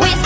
Whisk